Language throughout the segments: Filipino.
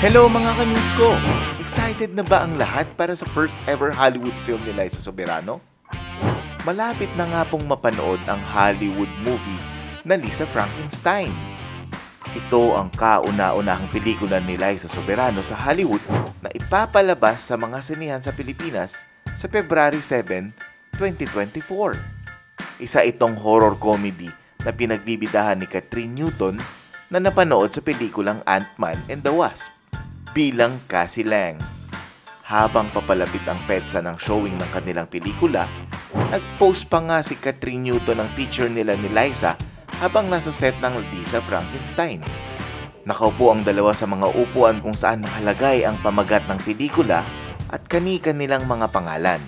Hello mga kanyus ko! Excited na ba ang lahat para sa first ever Hollywood film ni Liza Soberano? Malapit na nga pong mapanood ang Hollywood movie na Lisa Frankenstein. Ito ang kauna-unahang pelikula ni Liza Soberano sa Hollywood na ipapalabas sa mga sinihan sa Pilipinas sa February 7, 2024. Isa itong horror comedy na pinagbibidahan ni Catherine Newton na napanood sa pelikulang Ant-Man and the Wasp bilang Cassie Lang. Habang papalapit ang petsa ng showing ng kanilang pelikula, nag-post pa nga si Catherine Newton ng picture nila ni Liza habang nasa set ng Lisa Frankenstein. Nakaupo ang dalawa sa mga upuan kung saan nakalagay ang pamagat ng pelikula at kani-kanilang mga pangalan.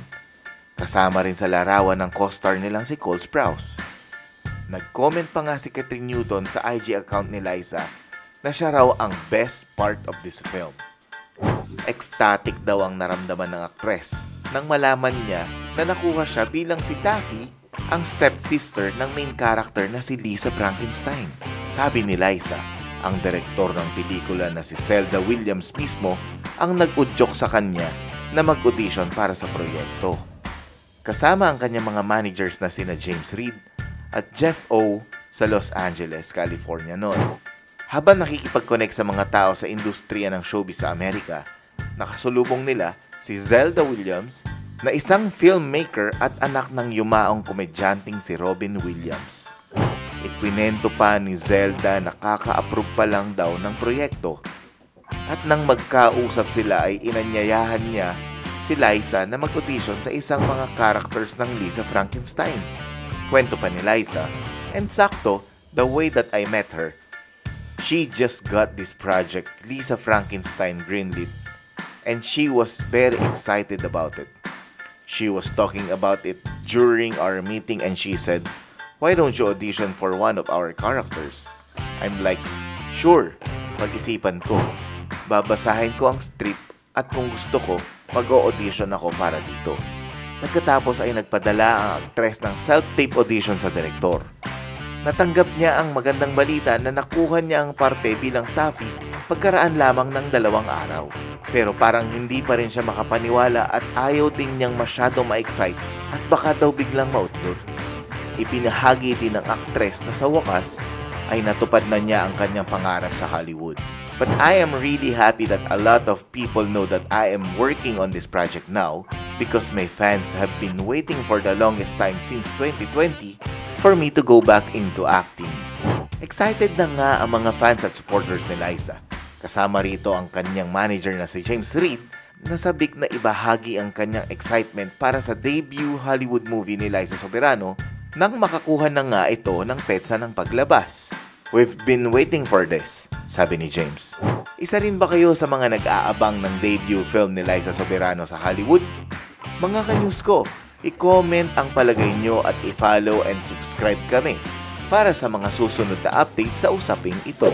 Kasama rin sa larawan ng co-star nilang si Cole Sprouse. Nag-comment pa nga si Catherine Newton sa IG account ni Liza na siya raw ang best part of this film. Ecstatic daw ang naramdaman ng aktres nang malaman niya na nakuha siya bilang si Taffy, ang stepsister ng main character na si Lisa Frankenstein. Sabi ni Liza, ang direktor ng pelikula na si Zelda Williams mismo ang nag-udyok sa kanya na mag-audition para sa proyekto. Kasama ang kanyang mga managers na sina James Reed at Jeff O sa Los Angeles, California noon. Habang nakikipag-connect sa mga tao sa industriya ng showbiz sa Amerika, nakasulubong nila si Zelda Williams na isang filmmaker at anak ng yumaong komedyanteng si Robin Williams. Ikwinento pa ni Zelda na kaka-approve pa lang daw ng proyekto. At nang magkausap sila ay inanyayahan niya si Liza na mag-audition sa isang mga characters ng Lisa Frankenstein. Kwento pa ni Liza, and sakto, the way that I met her, she just got this project, Lisa Frankenstein greenlit, and she was very excited about it. She was talking about it during our meeting and she said, Why don't you audition for one of our characters? I'm like, Sure, pag-isipan ko. Babasahin ko ang script at kung gusto ko, mag-audition ako para dito. Pagkatapos ay nagpadala ang actress ng self-tape audition sa direktor. Natanggap niya ang magandang balita na nakuha niya ang parte bilang Taffy pagkaraan lamang ng dalawang araw. Pero parang hindi pa rin siya makapaniwala at ayaw din niyang masyado ma-excite at baka daw biglang mautlot. Ipinahagi din ng aktres na sa wakas ay natupad na niya ang kanyang pangarap sa Hollywood. But I am really happy that a lot of people know that I am working on this project now because my fans have been waiting for the longest time since 2020 for me to go back into acting. Excited na nga ang mga fans at supporters ni Liza. Kasama rito ang kanyang manager na si James Reed na sabik na ibahagi ang kanyang excitement para sa debut Hollywood movie ni Liza Soberano nang makakuha na nga ito ng petsa ng paglabas. We've been waiting for this, sabi ni James. Isa rin ba kayo sa mga nag-aabang ng debut film ni Liza Soberano sa Hollywood? Mga kanyus ko, i-comment ang palagay nyo at i-follow and subscribe kami para sa mga susunod na update sa usaping ito.